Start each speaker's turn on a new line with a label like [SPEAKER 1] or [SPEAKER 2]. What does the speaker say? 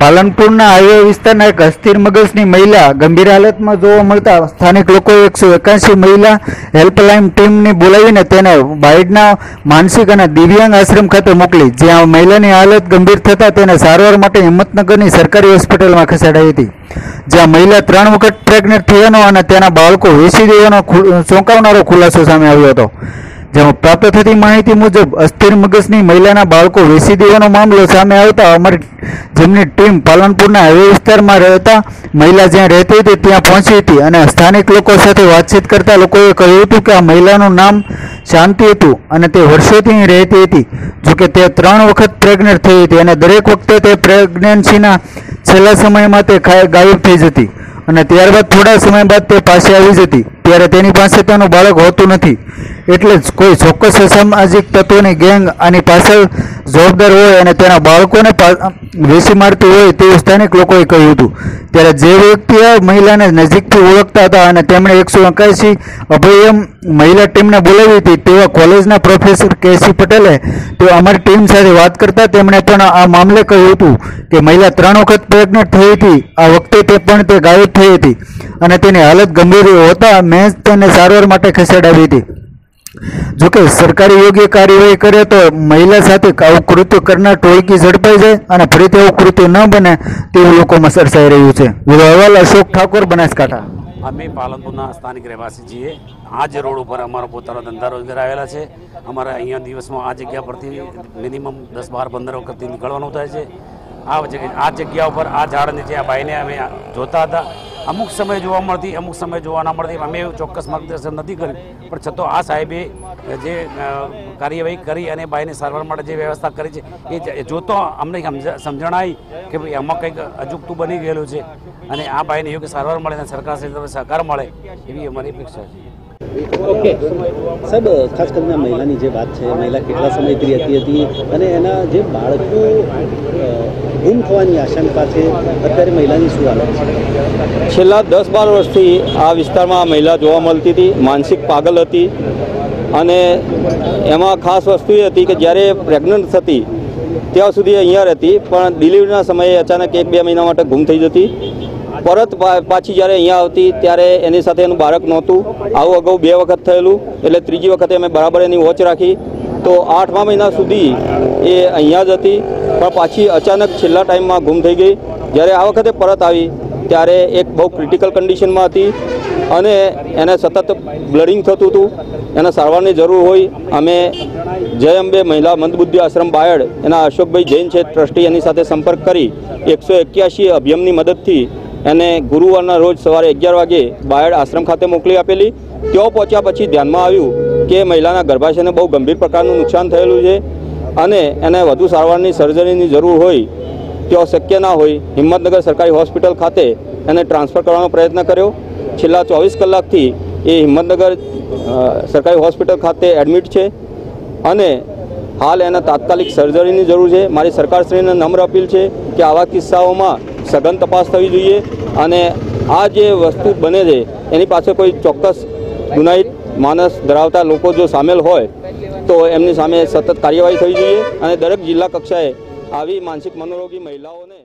[SPEAKER 1] પાલનપુરના highway વિસ્તારના એક અસ્થિર મગજની મહિલા ગંભીર હાલતમાં જોવા મળતા સ્થાનિક લોકોએ એકસો એકાસી મહિલા હેલ્પલાઇન ટીમને બોલાવીને તેને બાઇડના માનસિક અને દિવ્યાંગ આશ્રમ ખાતે મોકલી, જ્યાં મહિલાની હાલત ગંભીર થતાં તેને સારવાર માટે હિંમતનગરની સરકારી હોસ્પિટલમાં ખસેડાઈ હતી. જ્યાં મહિલા ત્રણ વખત પ્રેગ્નેન્ટ થયાનો અને તેના બાળકો વેચી દેવાનો ચોંકાવનારો ખુલાસો સામે આવ્યો હતો. જેમાં પ્રાપ્ત થતી માહિતી મુજબ, અસ્થિર મગજની મહિલાના બાળકો વેચી દેવાનો મામલો સામે આવતા અમારી જેમની ટીમ પાલનપુરના હાઈવે વિસ્તારમાં રહેતા મહિલા જ્યાં રહેતી હતી ત્યાં પહોંચી હતી અને સ્થાનિક લોકો સાથે વાતચીત કરતા લોકોએ કહ્યું હતું કે આ મહિલાનું નામ શાંતિ હતું અને તે વર્ષોથી અહીં રહેતી હતી. જોકે તે ત્રણ વખત પ્રેગ્નેન્ટ થઈ હતી અને દરેક વખતે તે પ્રેગ્નન્સીના છેલ્લા સમયમાં તે ગાયબ થઈ જતી અને ત્યારબાદ થોડા સમય બાદ તે પાસે આવી જતી. ત્યારે તેની પાસે તેનું બાળક હોતું નથી. એટલે જ કોઈ ચોક્કસ અસામાજિક તત્વોની ગેંગ આની પાછળ જવાબદાર હોય અને તેના બાળકોને વેસી મારતી હોય તેવું સ્થાનિક લોકોએ કહ્યું હતું. ત્યારે જે વ્યક્તિ આ મહિલાને નજીકથી ઓળખતા હતા અને તેમણે એકસો એકાસી અભયમ મહિલા ટીમને બોલાવી હતી, તેવા કોલેજના પ્રોફેસર કેસી પટેલે તે અમારી ટીમ સાથે વાત કરતા તેમણે પણ આ મામલે કહ્યું હતું કે મહિલા ત્રણ વખત પ્રેગ્નન્ટ થઈ હતી, આ વખતે તે પણ તે ગાયબ થઈ હતી અને તેની હાલત ગંભીર હોતા મેં તેને સારવાર માટે ખસેડાવી હતી. જોકે સરકારી યોગ્ય કાર્યવાહી કરે તો મહિલા સાથે આવું કૃત્ય કરનાર ટોળકી ઝડપાઈ જાય અને ફરીથી આવું કૃત્ય ન બને તેવું લોકોમાં સરસાઈ રહ્યું છે. અહેવાલ અશોક ઠાકોર, બનાસકાંઠા.
[SPEAKER 2] અમે પાલનપુરના સ્થાનિક રહેવાસી છીએ આ જ રોડ ઉપર અમારો પોતાનો ધંધા રોજગાર આવેલા છે. અમારે અહીંયા દિવસમાં આ જગ્યા પરથી મિનિમમ દસ બાર પંદર વખતથી નીકળવાનું થાય છે. આ જગ્યા આ જગ્યા ઉપર આ ઝાડ નીચે આ ભાઈને અમે જોતા હતા અમુક સમય જોવા મળતી, અમુક સમય જોવા ના મળતી. અમે ચોક્કસ માર્ગદર્શન નથી કર્યું. પણ છતાં આ સાહેબે જે કાર્યવાહી કરી અને બાઈને સારવાર માટે જે વ્યવસ્થા કરી છે, એ જો જોતો અમને સમજ- સમજણ આવી કે ભાઈ આમાં કંઈક અજુગતું બની ગયેલું છે અને આ બાઈને યોગ્ય સારવાર મળે અને સરકાર શ્રી સહકાર મળે, એવી અમારી અપેક્ષા છે.
[SPEAKER 3] ઓકે. સાહેબ, ખાસ કરીને મહિલાની જે વાત છે, મહિલા કેટલા સમયથી રહેતી હતી અને એના જે બાળકો ગુમ થવાની આશંકા છે, અત્યારે મહિલાની શું હાલત
[SPEAKER 4] છેલ્લા દસ બાર વર્ષથી આ વિસ્તારમાં મહિલા જોવા મળતી હતી, માનસિક પાગલ હતી અને એમાં ખાસ વસ્તુ એ હતી કે જ્યારે પ્રેગ્નન્ટ થતી ત્યાં સુધી અહીંયા રહેતી, પણ ડિલિવરીના સમયે અચાનક એક બે મહિના માટે ગુમ થઈ જતી. પરત પાછી જ્યારે અહીંયા આવતી ત્યારે એની સાથે એનું બાળક નહોતું. આવું અગાઉ બે વખત થયેલું, એટલે ત્રીજી વખતે અમે બરાબર એની વોચ રાખી. તો આઠમા મહિના સુધી એ અહીંયા જ હતી, પણ પાછી અચાનક છેલ્લા ટાઈમમાં ગુમ થઈ ગઈ. જ્યારે આ વખતે પરત આવી, ત્યારે એક બહુ ક્રિટિકલ કન્ડિશનમાં હતી અને એને સતત બ્લડિંગ થતું હતું. એને સારવારની જરૂર હોય, અમે જય અંબે મહિલા મંદબુદ્ધિ આશ્રમ બાયડ એના અશોકભાઈ જૈન છે, ટ્રસ્ટી એની સાથે સંપર્ક કરી એકસો એક્યાસી અભિયમની મદદથી એને ગુરુવારના રોજ સવારે અગિયાર વાગે બાયડ આશ્રમ ખાતે મોકલી આપેલી. ત્યાં પહોંચ્યા પછી ધ્યાનમાં આવ્યું કે મહિલાના ગર્ભાશયને બહુ ગંભીર પ્રકારનું નુકસાન થયેલું છે અને એને વધુ સારવારની સર્જરીની જરૂર હોય, ત્યાં શક્ય ના હોય, હિંમતનગર સરકારી હોસ્પિટલ ખાતે એને ટ્રાન્સફર કરવાનો પ્રયત્ન કર્યો. છેલ્લા ચોવીસ કલાકથી એ હિંમતનગર સરકારી હોસ્પિટલ ખાતે એડમિટ છે અને હાલ એને તાત્કાલિક સર્જરીની જરૂર છે. મારી સરકારશ્રીને નમ્ર અપીલ છે કે આવા કિસ્સાઓમાં સઘન તપાસ થવી જોઈએ અને આ જે વસ્તુ બને છે, એની પાસે કોઈ ચોક્કસ ગુનાહિત માણસ ધરાવતા લોકો જો સામેલ હોય, તો એમની સામે સતત કાર્યવાહી થવી જોઈએ અને દરેક જિલ્લા કક્ષાએ આવી માનસિક મનોરોગી મહિલાઓને